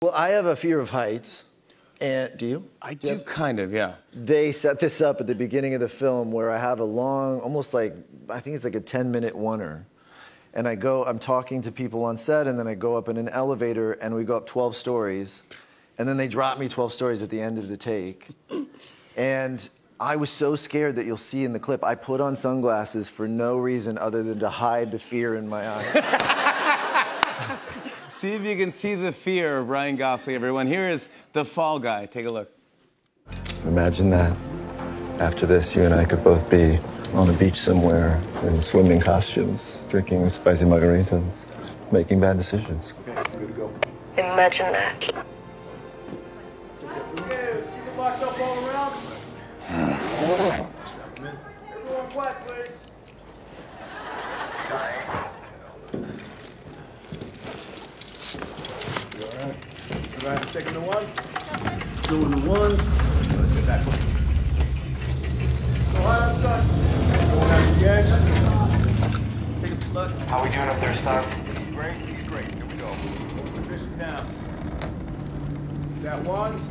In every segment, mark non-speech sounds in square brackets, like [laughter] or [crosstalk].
Well, I have a fear of heights. And do you? I do kind of, yeah. They set this up at the beginning of the film where I have a long, almost like, I think it's like a 10 minute oner. And I go, I'm talking to people on set, and then I go up in an elevator, and we go up 12 stories. And then they drop me 12 stories at the end of the take. And I was so scared that you'll see in the clip, I put on sunglasses for no reason other than to hide the fear in my eyes. [laughs] see if you can see the fear of Ryan Gosling, everyone. Here is the fall guy. Take a look. Imagine that. After this, you and I could both be on a beach somewhere in swimming costumes, drinking spicy margaritas, making bad decisions. Okay, good to go. Imagine that. Everyone quiet, please. You all right? All right, taking the ones. Doing the ones. Let's sit back. Go hard on start. Going out the edge. Take him slug. How we doing up there, Stud? Great, great. Here we go. Position down. Is that ones?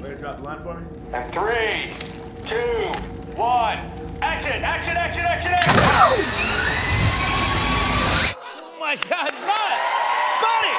Ready to drop the line for me? And three, two, one. Action! Action! Action! Action! Action! Oh my God! Buddy!